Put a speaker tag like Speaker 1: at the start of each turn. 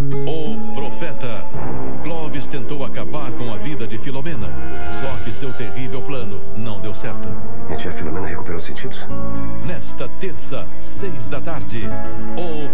Speaker 1: O Profeta. Clovis tentou acabar com a vida de Filomena. Só que seu terrível plano não deu certo.
Speaker 2: Minha tia Filomena recuperou os sentidos?
Speaker 1: Nesta terça, seis da tarde, O